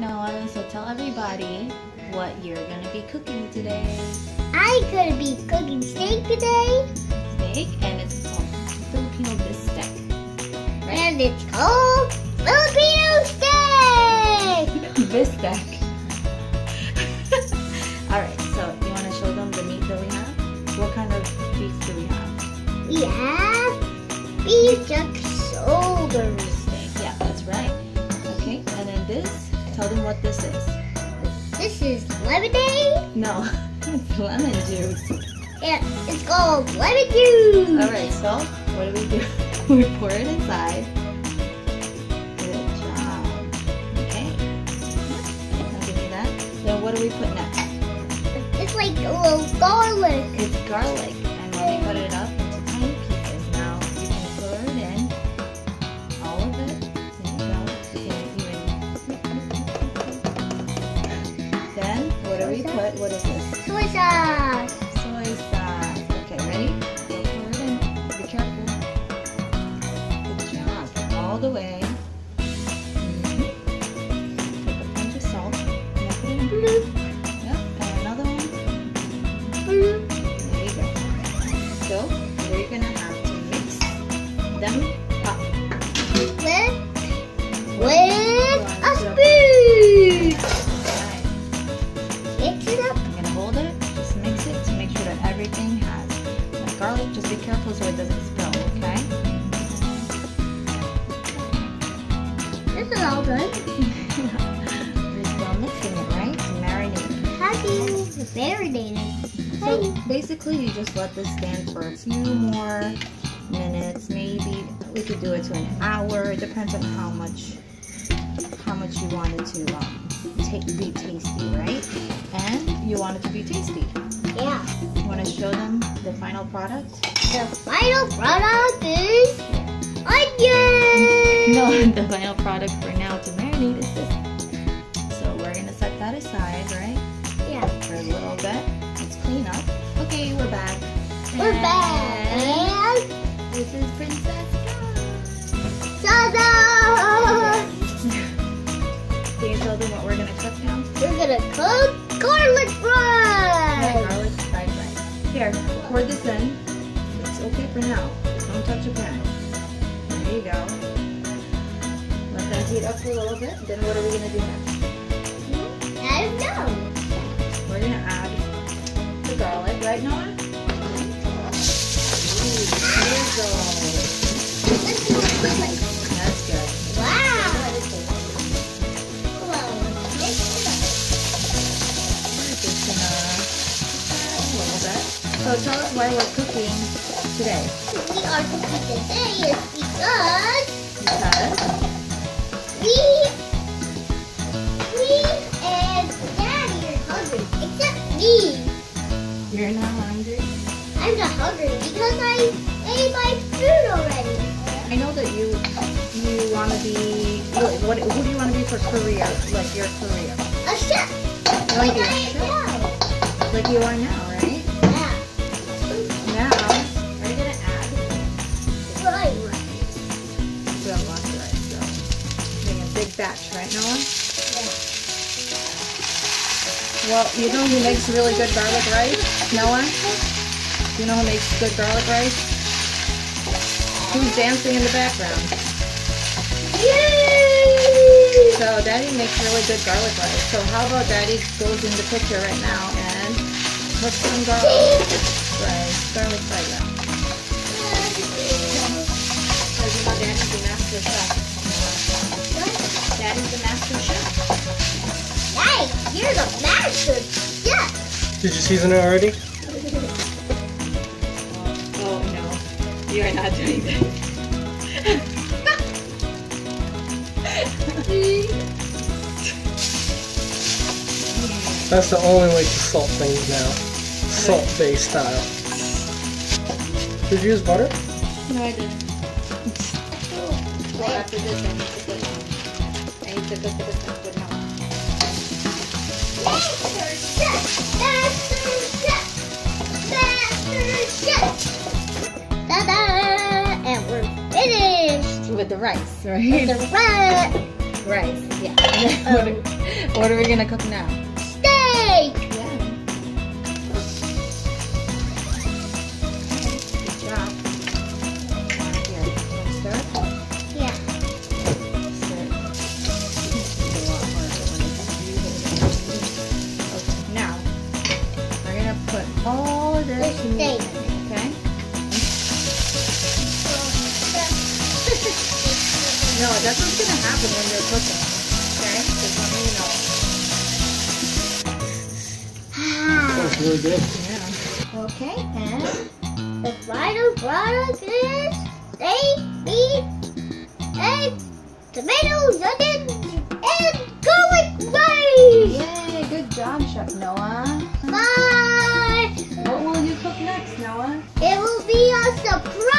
Noah. So tell everybody what you're gonna be cooking today. I'm gonna be cooking steak today, Steak, and it's called Filipino bistek. Right? and it's called Filipino steak. bistek. All right. So you want to show them the meat that we have? What kind of beef do we have? We have beef chuck shoulders. This is lemonade, No, it's lemon juice. Yeah, it's called lemon juice. All right. So what do we do? we pour it inside. Good job. Okay. Now give me that. Then what do we put next? It's like a little garlic. It's garlic, what is this? Soy sauce. Good. We're mixing it, right? To marinate. How do you marinate it? How do So basically you just let this stand for a few more minutes, maybe we could do it to an hour. It depends on how much how much you want it to um, be tasty, right? And you want it to be tasty. Yeah. You want to show them the final product? The final product is onion. No, the final product for now to marinate is this. So we're gonna set that aside, right? Yeah. For a little bit. Let's clean up. Okay, we're back. We're And back. This is Princess Ta-da! Can you tell them what we're gonna cook now? We're gonna cook garlic fries. Garlic fried rice. Here, pour this in. It's okay for now. Don't touch the pan. There you go. That heat up for a little bit. Then what are we gonna do next? I don't know. We're gonna add the garlic, right, Noah? Ooh, sizzle. Let's do it quickly. That's good. Wow. Well, mix it up. We're just gonna add a little bit. So tell us why we're cooking today. We are cooking today is Because hungry. I'm not hungry because I ate my food already. I know that you you want to be what, what who do you want to be for career like your career A chef. You Like want to be a I am chef now. like you are now right Yeah. now we're gonna add Right. rice lots of rice so making a big batch right Noah well you know who makes really good garlic rice Noah you know who makes good garlic rice who's dancing in the background Yay! So Daddy makes really good garlic rice. So how about Daddy goes in the picture right now and puts some garlic rice, garlic fried rice. Because you know Daddy's the master chef. Daddy's the master chef. Hey, you're the master chef. Did you season it already? Oh no, you are not doing that. That's the only way to salt things now. Salt Bae style. Did you use butter? No, I didn't. Oh, well, after this, I need to. I need to cook the stuff with And we're finished With the rice, right? with the rat. rice. Yeah. what, are, what are we gonna cook now? No, that's what's gonna happen when you're cooking. Okay? Just let me know. That's really good. Yeah. Okay, and the final product is steak, meat, eggs, tomatoes, onions, and garlic rice. Yay, good job, Chef Noah. Bye. What will you cook next, Noah? It will be a surprise. See you next